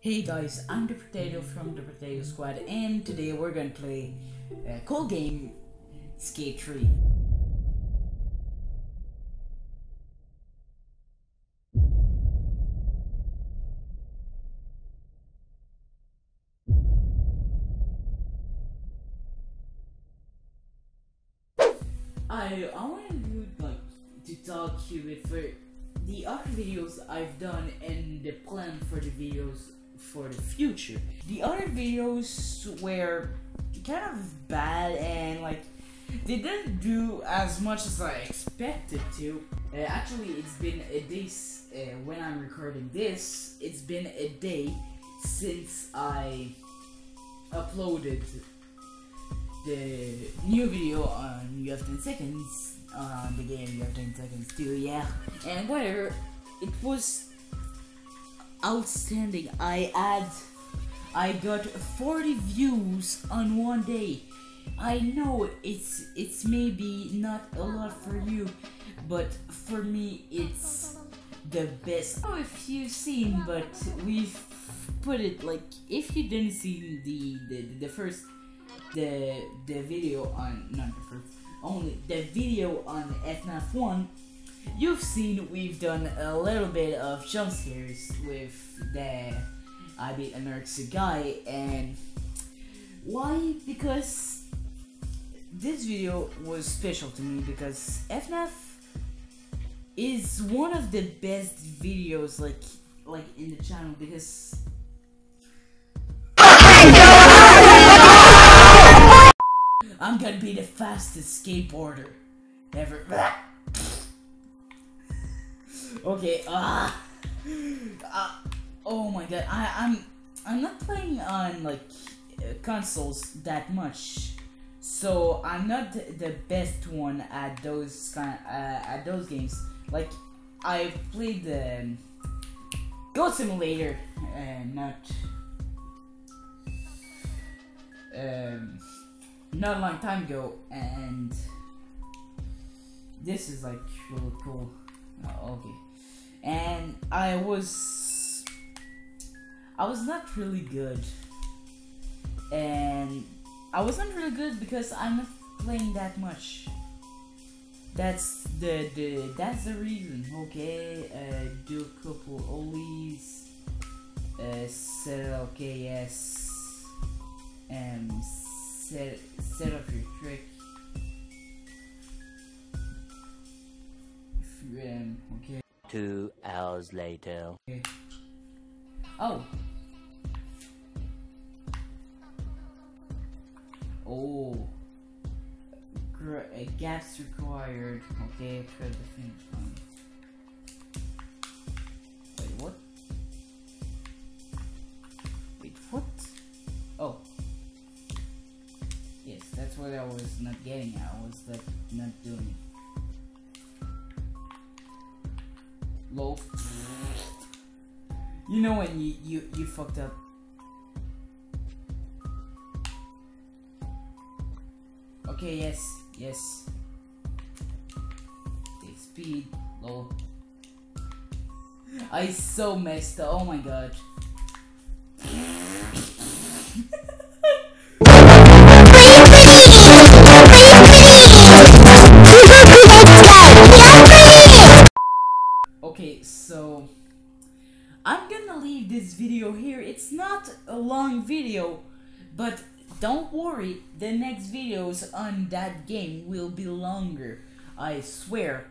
Hey guys, I'm the Potato from the Potato Squad, and today we're gonna play a cool game, Skate 3. I I wanted to like to talk to you for the other videos I've done and the plan for the videos for the future. The other videos were kind of bad and like they didn't do as much as I expected to. Uh, actually, it's been a day uh, when I'm recording this. It's been a day since I uploaded the new video on You Have 10 Seconds on the game You Have 10 Seconds too, yeah. And whatever, it was outstanding. I add, I got 40 views on one day. I know it's it's maybe not a lot for you, but for me it's the best. I don't know if you've seen, but we've put it like if you didn't see the the, the first the the video on not the first only the video on FNAF one you've seen we've done a little bit of jump scares with the I beat America guy and why because this video was special to me because FNAF is one of the best videos like like in the channel because I'm gonna be the fastest skateboarder ever. Okay, ah, Ah, oh my god, I, I'm I'm not playing on like uh, consoles that much, so I'm not the best one at those kind uh, at those games. Like I've played the um, Goat Simulator, and not um not a long time ago, and this is like really cool. Oh, okay, and I was I was not really good, and I wasn't really good because I'm not playing that much. That's the the that's the reason. Okay, uh, do a couple ollies. Uh, set okay yes. Set set up your trick. Two hours later. Oh. Oh. Gr- gas required. Okay, for the finish line. Wait, what? Wait, what? Oh. Yes, that's what I was not getting at. I was like not doing it. You know when you you you fucked up. Okay, yes, yes. Okay, speed, low. I so messed up. Oh my god. I'm gonna leave this video here. It's not a long video, but don't worry, the next videos on that game will be longer. I swear,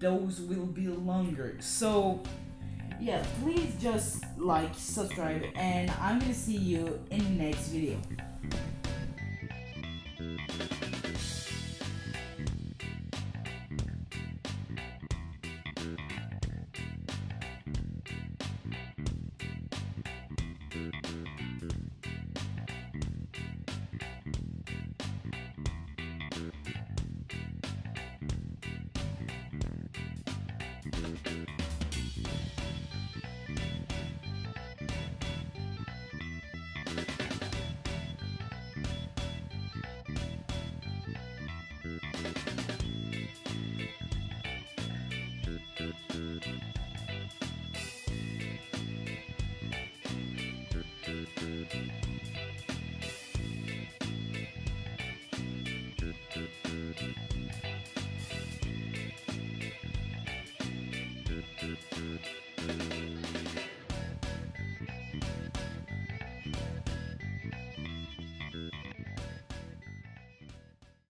those will be longer. So, yeah, please just like, subscribe, and I'm gonna see you in the next video.